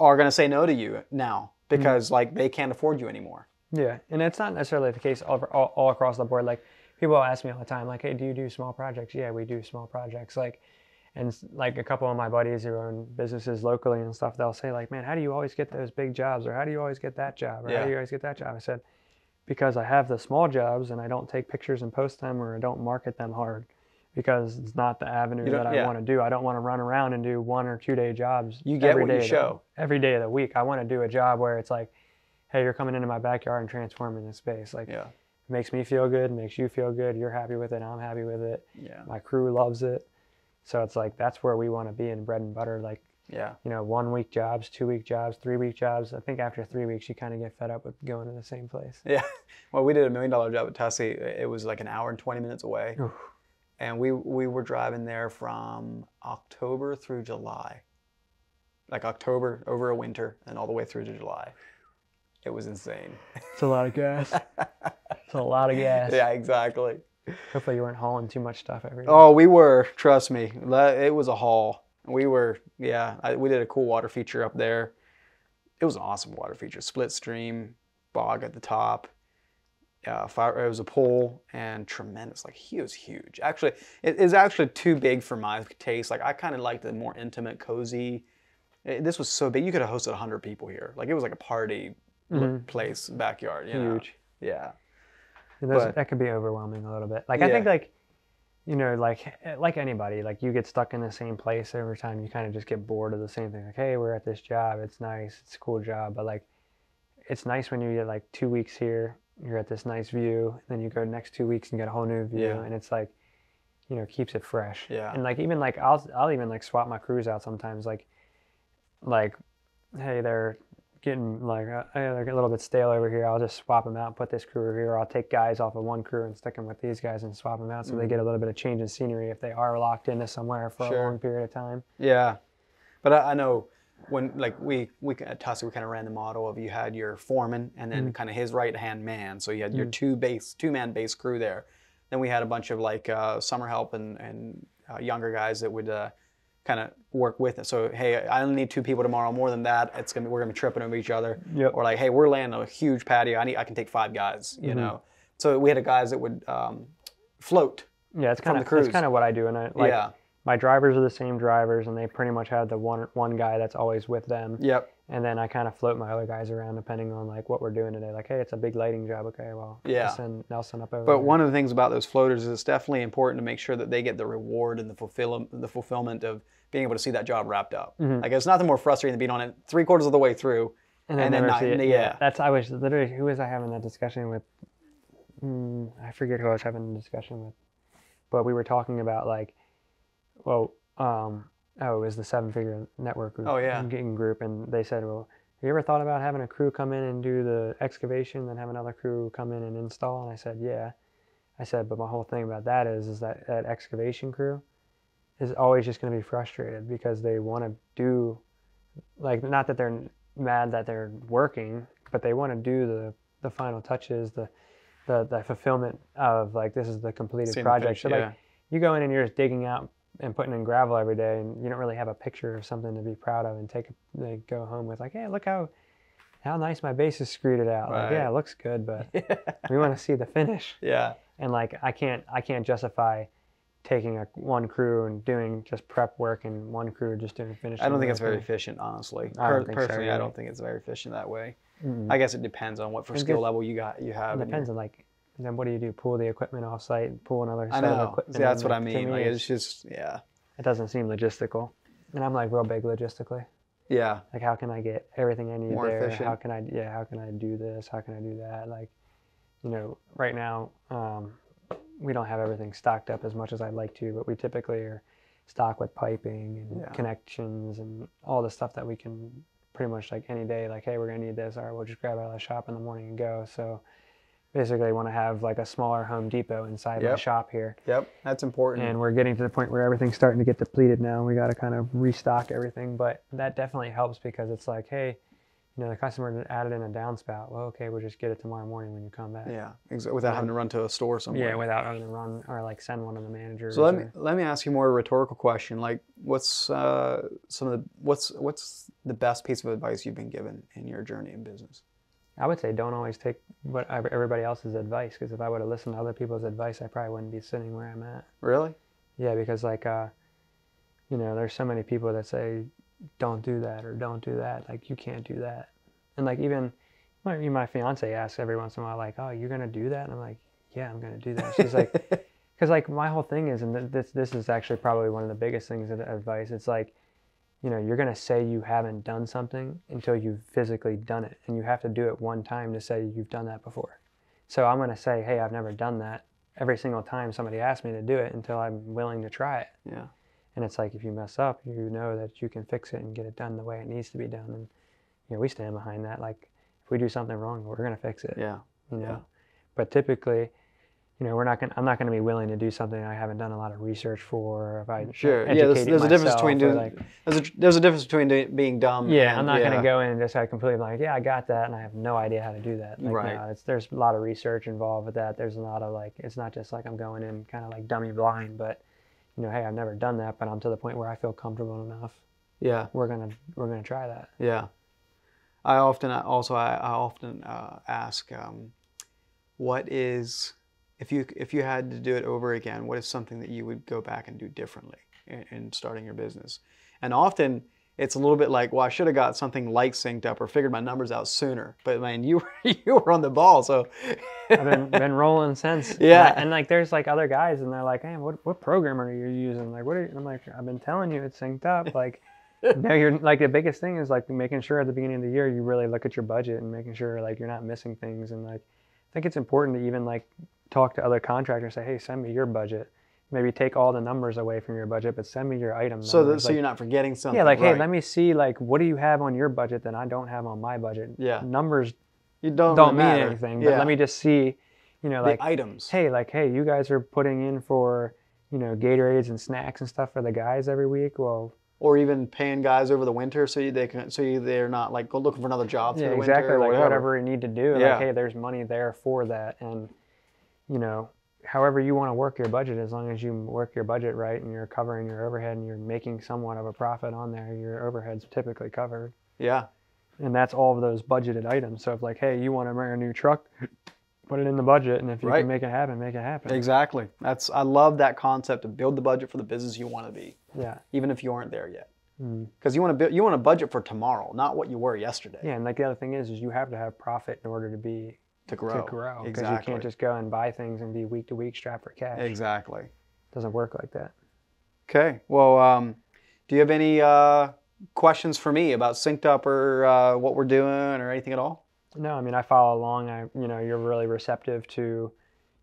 are going to say no to you now mm-hmm. because like they can't afford you anymore. Yeah, and it's not necessarily the case all, all, all across the board. Like people ask me all the time, like, "Hey, do you do small projects?" Yeah, we do small projects. Like, and like a couple of my buddies who own businesses locally and stuff, they'll say like, "Man, how do you always get those big jobs?" Or "How do you always get that job?" Or "How do you always get that job?" I said, "Because I have the small jobs and I don't take pictures and post them, or I don't market them hard." Because it's not the avenue that I yeah. want to do. I don't want to run around and do one or two day jobs. You get every what you day of the- show. every day of the week. I want to do a job where it's like, hey, you're coming into my backyard and transforming this space. Like, Yeah. It makes me feel good, makes you feel good. You're happy with it. I'm happy with it. Yeah. My crew loves it. So it's like that's where we want to be in bread and butter. Like Yeah. you know, one week jobs, two week jobs, three week jobs. I think after three weeks, you kind of get fed up with going to the same place. Yeah. Well, we did a million dollar job at Tussie. It was like an hour and 20 minutes away. Oof. And we, we were driving there from October through July. Like October over a winter and all the way through to July. It was insane. It's a lot of gas. it's a lot of gas. yeah, exactly. Hopefully, you weren't hauling too much stuff every day. Oh, we were, trust me. It was a haul. We were, yeah, I, we did a cool water feature up there. It was an awesome water feature. Split stream, bog at the top. Uh, fire, it was a pool and tremendous. Like he was huge. Actually, it is actually too big for my taste. Like I kind of like the more intimate, cozy. It- this was so big. You could have hosted hundred people here. Like it was like a party Mhm. place, backyard. You know? Huge. Yeah. Those- But- that could be overwhelming a little bit. Like I think like you know like like anybody like you get stuck in the same place every time you kind of just get bored of the same thing like hey we're at this job it's nice it's a cool job but like it's nice when you get like two weeks here you're at this nice view then you go next two weeks and get a whole new view Yeah. and it's like you know keeps it fresh Yeah. and like even like I'll I'll even like swap my crews out sometimes like like hey they're getting like they're a little bit stale over here. I'll just swap them out put this crew over here. I'll take guys off of one crew and stick them with these guys and swap them out so they get a little bit of change in scenery if they are locked into somewhere for Mm-hmm. Sure. a long period of time. Yeah, but I, I know when like we we at Tussie we kind of ran the model of you had your foreman and then kind of his right hand man, so you had your two base two man base crew there. Then we had a bunch of like uh, summer help and and uh, younger guys that would uh, kind of work with it. So hey, I only need two people tomorrow. More than that, it's gonna be, we're gonna be tripping over each other. Yep. Or like, hey, we're landing a huge patio. I need I can take five guys. You know. So we had a guys that would um, float. Yeah, it's kind of it's kind of what I do, and I like yeah. my drivers are the same drivers, and they pretty much have the one one guy that's always with them, Yep. and then I kind of float my other guys around depending on like what we're doing today. Like, hey, it's a big lighting job. Okay, well, Yeah. I'll send Nelson up over. But there. one of the things about those floaters is it's definitely important to make sure that they get the reward and the fulfill the fulfillment of being able to see that job wrapped up. Like it's nothing more frustrating than being on it three quarters of the way through, and, and then not- it. yeah. that's I was literally who was I having that discussion with? Mm, I forget who I was having the discussion with, but we were talking about like, well, um, oh, it was the seven figure network group. Oh, yeah. gigging group, and they said, well, have you ever thought about having a crew come in and do the excavation, then have another crew come in and install? And I said, yeah. I said, but my whole thing about that is, is that that excavation crew is always just going to be frustrated because they want to do, like, not that they're mad that they're working, but they want to do the the final touches, the the, the fulfillment of like this is the completed project. finish, so yeah. like you go in and you're just digging out and putting in gravel every day, and you don't really have a picture of something to be proud of and take like, go home with like, hey, look how how nice my base is screwed it out. Like, yeah, it looks good, but we want to see the finish. yeah. And like I can't I can't justify taking a one crew and doing just prep work and one crew just doing finishing. I don't think it's very efficient, honestly. I don't Per- think so personally, I don't think it's very efficient that way. Mm-mm. I guess it depends on what for skill level you got you have. It depends on like then what do you do? Pull the equipment off site, and pull another I set of know. equipment. See, that's what I like, to mean. me, Like it's- it's just yeah, it doesn't seem logistical. And I'm like real big logistically. yeah, Like how can I get everything I need More there? efficient. How can I yeah, how can I do this? How can I do that? Like, you know, right now, um, we don't have everything stocked up as much as I'd like to, but we typically are stocked with piping and Yeah. connections and all the stuff that we can pretty much like any day, like, hey, we're gonna need this, all right, we'll just grab it out of the shop in the morning and go. So basically I want to have like a smaller Home Depot inside my shop here. yep. That's important. And we're getting to the point where everything's starting to get depleted now. We got to kind of restock everything, but that definitely helps because it's like, hey, you know, the customer added in a downspout. Well, okay, we'll just get it tomorrow morning when you come back. yeah, exa- without having to run to a store somewhere. Yeah, without having to run or like send one of the managers. So let me or- let me ask you more a rhetorical question. Like, what's uh, some of the what's what's the best piece of advice you've been given in your journey in business? I would say don't always take what everybody else's advice because if I would have listened to other people's advice, I probably wouldn't be sitting where I'm at. Really? Yeah, because like, uh, you know, there's so many people that say, "Don't do that" or "Don't do that." Like, you can't do that. And like even my my fiance asks every once in a while, like, "Oh, you're gonna do that?" And I'm like, "Yeah, I'm gonna do that." She's like, because like my whole thing is, and this this is actually probably one of the biggest things of advice. It's like, you know, you're gonna say you haven't done something until you've physically done it, and you have to do it one time to say you've done that before. So I'm gonna say, "Hey, I've never done that." Every single time somebody asks me to do it until I'm willing to try it. yeah. And it's like if you mess up, you know that you can fix it and get it done the way it needs to be done. And you know, we stand behind that. Like if we do something wrong, we're gonna fix it. Yeah. You know. yeah. But typically, you know, we're not gonna. I'm not gonna be willing to do something I haven't done a lot of research for. If I sure, yeah, there's, there's a difference between doing. Like, there's a there's a difference between doing, being dumb. Yeah, and, I'm not yeah. gonna go in and just like completely like, yeah, I got that, and I have no idea how to do that. Like, Right. No, it's, there's a lot of research involved with that. There's a lot of like, it's not just like I'm going in kind of like dummy blind, but you know, hey, I've never done that, but I'm to the point where I feel comfortable enough. Yeah. We're gonna we're gonna try that. Yeah. I often also I, I often uh, ask, um, what is if you if you had to do it over again, what is something that you would go back and do differently in, in starting your business? And often it's a little bit like, well, I should have got something like SynkedUP or figured my numbers out sooner. But man, you were you were on the ball, so I've been been rolling since. And Yeah. I- and like there's like other guys, and they're like, hey, what what program are you using? Like, what? Are you? I'm like, I've been telling you it's SynkedUP. Like, no, you're like the biggest thing is like making sure at the beginning of the year you really look at your budget and making sure like you're not missing things. And like, I think it's important to even like talk to other contractors, and say, hey, send me your budget. Maybe take all the numbers away from your budget, but send me your item so numbers. so Like, you're not forgetting something. yeah, like, hey, let me see like what do you have on your budget that I don't have on my budget. Yeah. Numbers you don't don't really mean matter. anything, but Yeah. let me just see, you know, the like items. hey, like, hey, you guys are putting in for, you know, Gatorades and snacks and stuff for the guys every week. Well, or even paying guys over the winter so you, they can so you, they're not like go looking for another job yeah, the winter exactly. or Like whatever. whatever you need to do. Yeah. Like, hey, there's money there for that, and you know, however you want to work your budget, as long as you work your budget right and you're covering your overhead and you're making somewhat of a profit on there, your overhead's typically covered. Yeah. And that's all of those budgeted items. So if like, hey, you want to buy a new truck, put it in the budget, and if you Right. can make it happen, make it happen. Exactly. That's I love that concept to build the budget for the business you want to be, Yeah. even if you aren't there yet. Mm. Because you want to build, you want to budget for tomorrow, not what you were yesterday. Yeah, and like the other thing is, is you have to have profit in order to be To grow. to grow because Exactly. you can't just go and buy things and be week to week strapped for cash. Exactly. doesn't work like that. Okay. Well, um, do you have any uh, questions for me about SynkedUP or uh, what we're doing or anything at all? No, I mean I follow along. I you know you're really receptive to,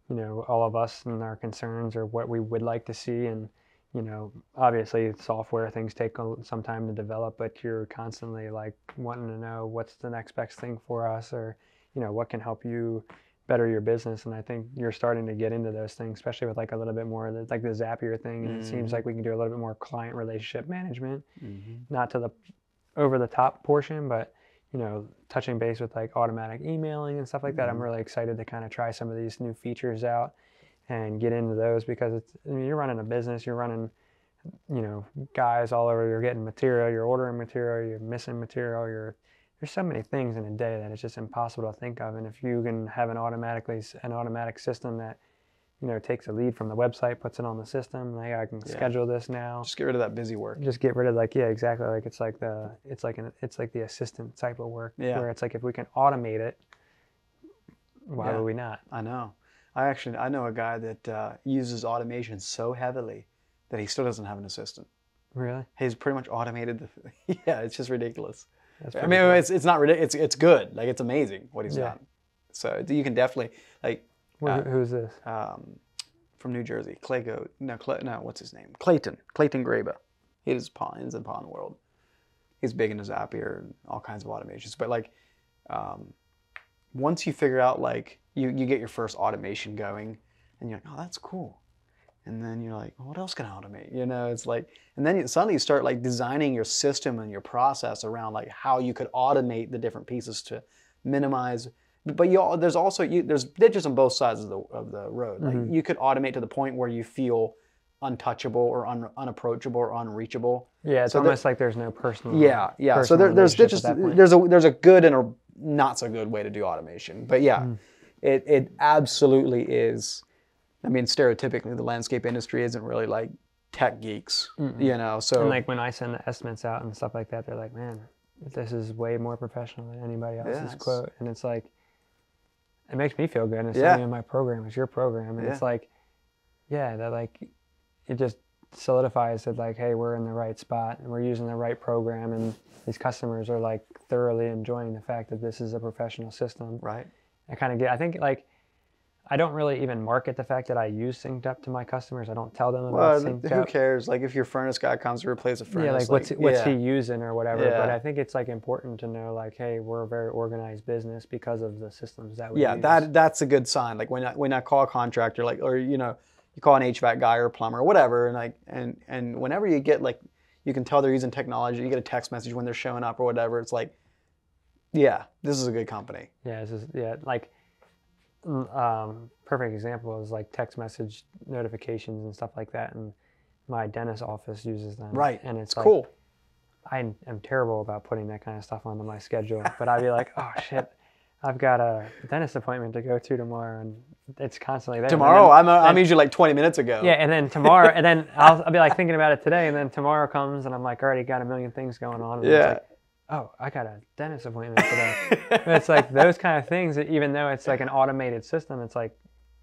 you know, all of us and our concerns or what we would like to see, and you know obviously software things take some time to develop, but you're constantly like wanting to know what's the next best thing for us, or you know what can help you better your business. And I think you're starting to get into those things, especially with like a little bit more of the, like the Zapier thing, and it seems Mhm. like we can do a little bit more client relationship management Mm-hmm. not to the over the top portion, but you know, touching base with like automatic emailing and stuff like that. I'm Mhm. really excited to kind of try some of these new features out and get into those because it's I mean, you're running a business, you're running you know, guys all over, you're getting material, you're ordering material, you're missing material, you're there's so many things in a day that it's just impossible to think of. And if you can have an automatically an automatic system that you know takes a lead from the website, puts it on the system, like I can Yeah. schedule this now Just get rid of that busy work. just get rid of like yeah exactly like it's like the it's like an it's like the assistant type of work Yeah. where it's like if we can automate it why Yeah. would we not I know. I actually I know a guy that uh, uses automation so heavily that he still doesn't have an assistant. really He's pretty much automated the. yeah, it's just ridiculous. I mean, cool. it's it's not ridiculous. It's it's good. Like it's amazing what he's Yeah. done. So you can definitely like uh, who's this um, from New Jersey, Claygo. No, Clay, no, what's his name? Clayton. Clayton Graber. He is pawn. He's in pawn world. He's big into Zapier and all kinds of automations. But like, um, once you figure out like you you get your first automation going, and you're like, oh, that's cool. And then you're like, well, what else can I automate? You know, it's like, and then you, suddenly you start like designing your system and your process around like how you could automate the different pieces to minimize. But you, there's also you, there's ditches on both sides of the of the road. Like Mhm. you could automate to the point where you feel untouchable or un, unapproachable or unreachable. yeah it's so there- almost like there's no personal Yeah, yeah. So personal there, there's relationship just at that point. there's a there's a good and a not so good way to do automation. But yeah, Mm. it it absolutely is. I mean, stereotypically, the landscape industry isn't really like tech geeks, Mm-mm. you know. So and like when I send the estimates out and stuff like that they're like man this is way more professional than anybody else's it's- quote. And it's like it makes me feel good. And it's Yeah. in my program it's your program. And it's like yeah that like it just solidifies that like hey we're in the right spot and we're using the right program. And these customers are like thoroughly enjoying the fact that this is a professional system. Right, i kind of get i think like i don't really even market the fact that i use SynkedUP to my customers i don't tell them about well, synced who up cares? Like if your furnace guy comes to replace a furnace, yeah like what's what's yeah. he using or whatever but i think it's like important to know like hey we're a very organized business because of the systems that we yeah use. that that's a good sign like when I, when I call a contractor like or you know you call an HVAC guy or plumber or whatever and like and and whenever you get like you can tell they're using technology you get a text message when they're showing up or whatever it's like yeah this is a good company Yeah, this is yeah, like um, perfect example is like text message notifications and stuff like that, and my dentist office uses them. right and it's, it's like, cool I am terrible about putting that kind of stuff onto my schedule, but I'd be like, oh shit, I've got a dentist appointment to go to tomorrow, and it's constantly there. Tomorrow then- I'm, uh, I'm usually like 20 minutes ago yeah, and then tomorrow, and then I'll, I'll be like thinking about it today, and then tomorrow comes, and I'm like already got a million things going on. And it's yeah like, oh, I got a dentist appointment today. It's like those kind of things that even though it's like an automated system, it's like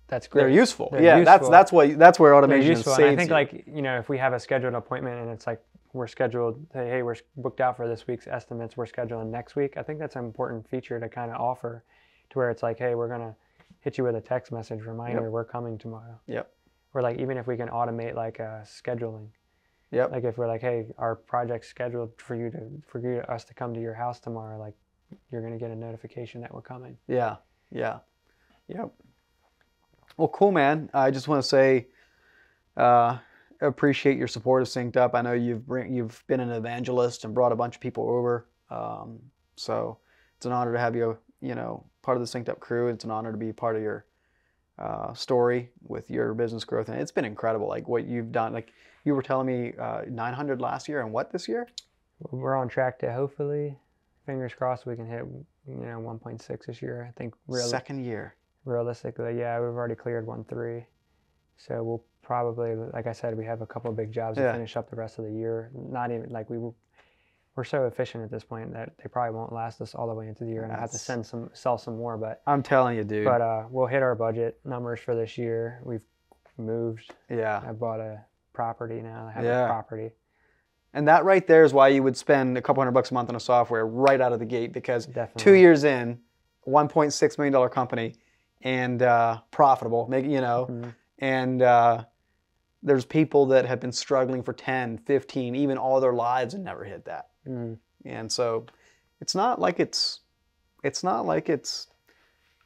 that's great. they're useful They're yeah that's useful. that's what that's where They're automation useful. saves And I think you. like you know if we have a scheduled appointment and it's like we're scheduled, hey, hey, we're booked out for this week's estimates. We're scheduling next week. I think that's an important feature to kind of offer, to where it's like, hey, we're gonna hit you with a text message reminder. We're coming tomorrow. Yep. Or like even if we can automate like uh, scheduling. Yep. Like if we're like, hey, our project's scheduled for you to for you us to come to your house tomorrow, like you're gonna get a notification that we're coming. Yeah, yeah, yep. Well, cool, man. I just want to say, uh, appreciate your support of SynkedUP. I know you've bring, you've been an evangelist and brought a bunch of people over. Um, so it's an honor to have you, you know, part of the SynkedUP crew. It's an honor to be part of your uh, story with your business growth, and it's been incredible. Like what you've done. Like you were telling me, uh, 900 last year, and what this year? We're on track to hopefully, fingers crossed, we can hit you know 1.6 this year. I think real, Second year. realistically, yeah, we've already cleared 1.3, so we'll probably, like I said, we have a couple of big jobs Yeah. to finish up the rest of the year. Not even like we. We're so efficient at this point that they probably won't last us all the way into the year, and I have to send some, sell some more. But I'm telling you, dude. but uh, we'll hit our budget numbers for this year. We've moved. yeah. I bought a property now. I have Yeah. a property. And that right there is why you would spend a couple hundred bucks a month on a software right out of the gate because two years in, $1.6 million company and uh, profitable, make, you know, Mhm. and uh, there's people that have been struggling for 10, 15, even all their lives and never hit that. Mm. And so it's not like it's, it's not like it's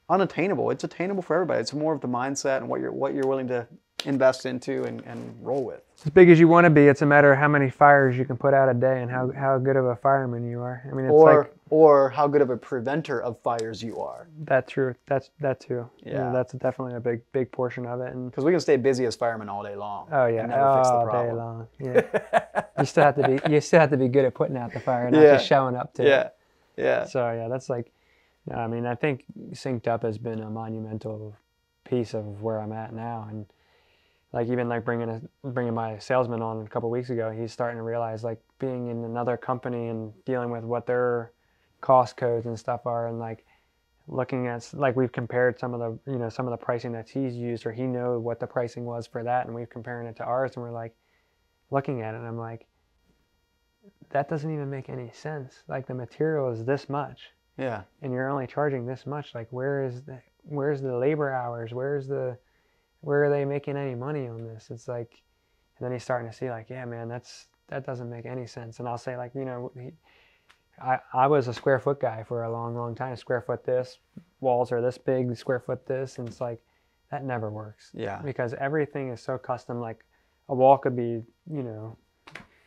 unattainable. It's attainable for everybody. It's more of the mindset and what you're, what you're willing to invest into and, and roll with. as big as you want to be. It's a matter of how many fires you can put out a day and how, how good of a fireman you are. I mean, it's or like or how good of a preventer of fires you are. That's true. That's that too. You know, Yeah. that's definitely a big big portion of it. And Because we can stay busy as firemen all day long. oh yeah, and never fix the all day long. Yeah, you still have to be you still have to be good at putting out the fire, and not Yeah. just showing up to yeah, it. yeah, So yeah, that's like, I mean, I think SynkedUP has been a monumental piece of where I'm at now, and like even like bringing a bringing my salesman on a couple weeks ago, he's starting to realize like being in another company and dealing with what their cost codes and stuff are, and like looking at like we've compared some of the you know some of the pricing that he's used or he know what the pricing was for that, and we're comparing it to ours, and we're like looking at it, and I'm like. That doesn't even make any sense. Like the material is this much yeah, and you're only charging this much like where is the where's the labor hours where's the where are they making any money on this it's like and then he's starting to see like yeah man that's that doesn't make any sense and i'll say like you know he, I, I was a square foot guy for a long long time square foot this walls are this big square foot this and it's like that never works yeah. because everything is so custom like a wall could be you know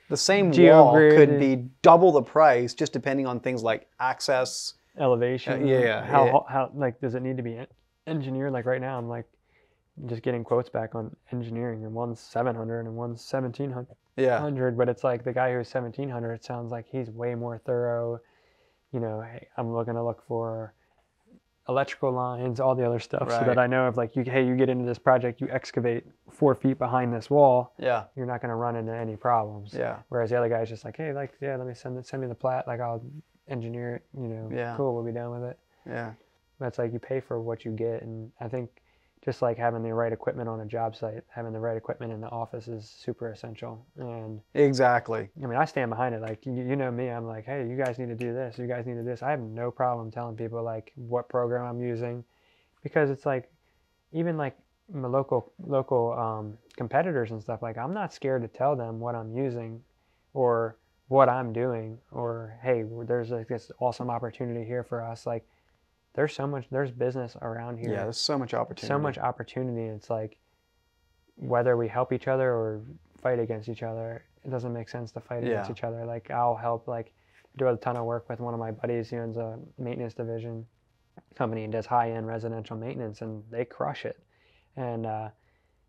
The same wall could and- be double the price, just depending on things like access. elevation. Uh, yeah, How yeah. how like does it need to be engineered? Like right now, I'm like just getting quotes back on engineering, and one's 700 and one's 1700. Yeah, But it's like the guy who's 1700. It sounds like he's way more thorough. You know, hey, I'm looking to look for electrical lines, all the other stuff, so that I know if like you, hey, you get into this project, you excavate four feet behind this wall, yeah, you're not going to run into any problems. yeah, Whereas the other guy's just like, hey, like, yeah, let me send it, send me the plat, like I'll engineer it, you know, Yeah. cool, we'll be done with it. yeah, That's like you pay for what you get, and I think just like having the right equipment on a job site, having the right equipment in the office is super essential. And exactly. I mean, I stand behind it. Like you, you know me, I'm like, hey, you guys need to do this. You guys need to do this. I have no problem telling people like what program I'm using, because it's like, even like my local local um, competitors and stuff. Like I'm not scared to tell them what I'm using, or what I'm doing, or hey, there's like this awesome opportunity here for us. Like there's so much there's business around here Yeah, there's so much opportunity. so much opportunity. It's like whether we help each other or fight against each other, it doesn't make sense to fight against each other. Like I'll help like do a ton of work with one of my buddies who owns a maintenance division company and does high end residential maintenance and they crush it. And uh,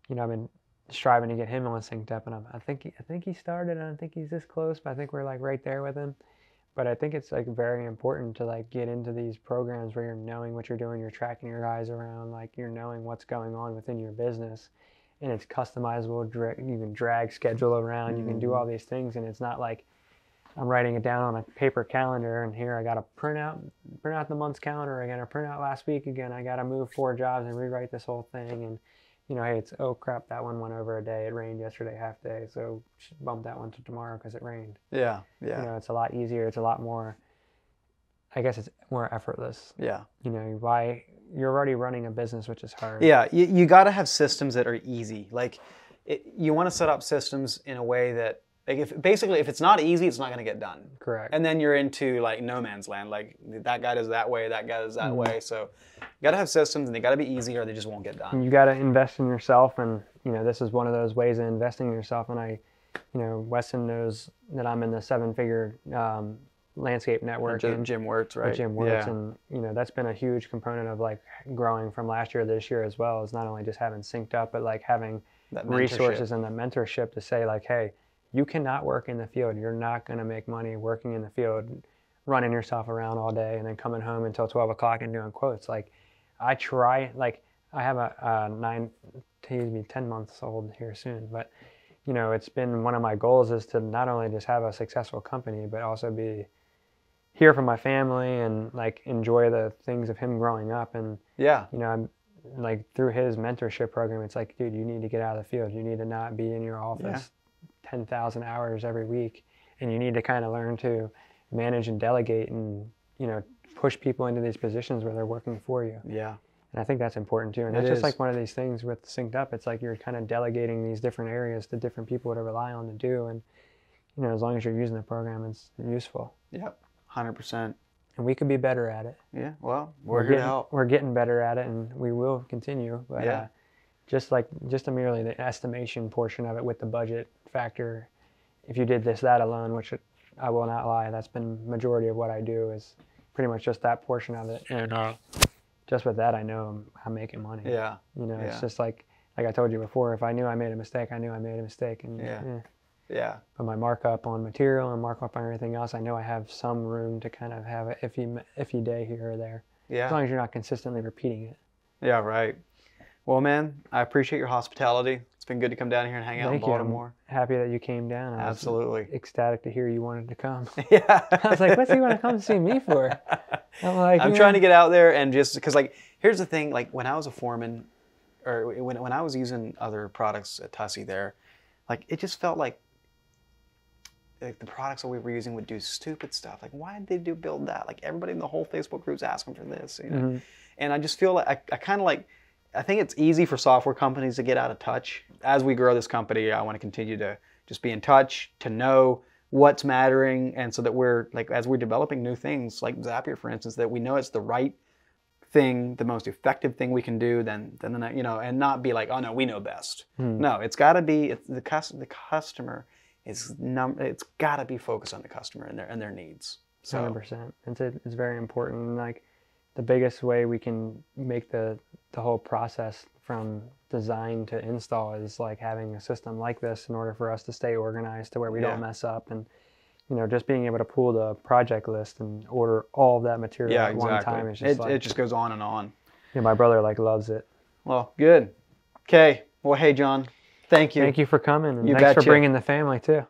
you know, I've been striving to get him on SynkedUP and I'm, I think he, I think he started and I think he's this close, but I think we're like right there with him. But I think it's like very important to like get into these programs where you're knowing what you're doing, you're tracking your guys around, like you're knowing what's going on within your business, and it's customizable. Dra- you can drag schedule around, you can do all mm-hmm. these things, and it's not like I'm writing it down on a paper calendar, and here I got to print out print out the month's calendar again, or print out last week again. I got to move four jobs and rewrite this whole thing, and you know, hey, it's oh crap, that one went over a day. It rained yesterday, half day, so bump that one to tomorrow because it rained Yeah, yeah, you know it's a lot easier it's a lot more i guess it's more effortless yeah. you know why you're already running a business which is hard Yeah, you, you got to have systems that are easy. Like, it, you want to set up systems in a way that, like, if basically if it's not easy, it's not going to get done. correct And then you're into like no man's land. Like that guy does that way, that guy does that Mm-hmm. way. So, you got to have systems, and they got to be easy, or they just won't get done. you got to invest in yourself and you know this is one of those ways of investing in yourself and i you know weston knows that i'm in the seven figure um, Landscape Network Jim, and Jim Wirtz, right? Jim Wirtz, Yeah. and you know that's been a huge component of like growing from last year to this year as well. Is not only just having SynkedUP, but like having That resources and the mentorship to say like, hey, you cannot work in the field. You're not going to make money working in the field, running yourself around all day and then coming home until 12 o'clock and doing quotes. Like, I try. Like, I have a, a nine, he's be 10 months old here soon, but you know, it's been one of my goals is to not only just have a successful company, but also be here for my family and like enjoy the things of him growing up and Yeah. you know, I'm like through his mentorship program, it's like, dude, you need to get out of the field. You need to not be in your office 10,000 hours every week. And you need to kind of learn to manage and delegate and, you know, push people into these positions where they're working for you. Yeah. And I think that's important too. And It that's just is. like one of these things with SynkedUP. It's like you're kind of delegating these different areas to different people to rely on to do. And, you know, as long as you're using the program, it's useful. Yep. Hundred percent. And we could be better at it. Yeah. Well, we're, here getting, to help. We're getting better at it, and we will continue. But Yeah. uh, just like just a merely the estimation portion of it with the budget factor, if you did this that alone, which I will not lie, that's been majority of what I do is pretty much just that portion of it. And uh, just with that, I know I'm, I'm making money. Yeah. You know, yeah. it's just like like I told you before. If I knew I made a mistake, I knew I made a mistake. And Yeah. eh. Yeah. but my markup on material and markup on everything else, I know I have some room to kind of have a iffy iffy day here or there. yeah As long as you're not consistently repeating it. Yeah. Right. Well, man, I appreciate your hospitality. It's been good to come down here and hang out Thank in you. I'm Baltimore. happy that you came down. I Absolutely. ecstatic to hear you wanted to come. Yeah. I was like, what's he want to come see me for? I'm like, I'm yeah. trying to get out there and just because like here's the thing like when I was a foreman or when when I was using other products at Tussie there, like it just felt like like the products that we were using would do stupid stuff. Like why did they do build that? Like everybody in the whole Facebook group's asking for this. You know? Mhm. And I just feel like I, I kind of like I think it's easy for software companies to get out of touch. As we grow this company, I want to continue to just be in touch, to know what's mattering, and so that we're like as we're developing new things, like Zapier, for instance, that we know it's the right thing, the most effective thing we can do. Then, then the you know, and not be like, oh no, we know best. Hmm. No, it's got to be it's the cus- the customer is num it's got to be focused on the customer and their and their needs. So Hundred percent. It's a, it's very important. Like the biggest way we can make the the whole process from design to install is like having a system like this in order for us to stay organized to where we Yeah. don't mess up and you know just being able to pull the project list and order all of that material yeah, at exactly. one time is just it, like it just goes on and on. yeah, my brother like loves it. Well, good. Okay. Well, hey, Jon. Thank you. Thank you for coming and You thanks for bringing the family too.